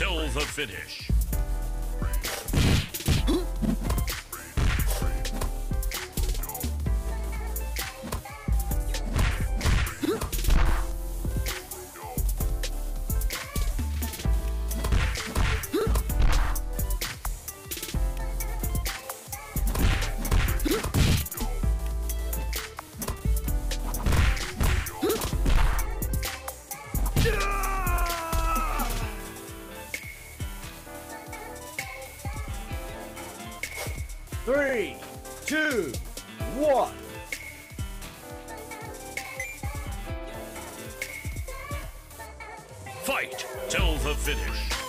till the finish. Three, two, one. Fight till the finish.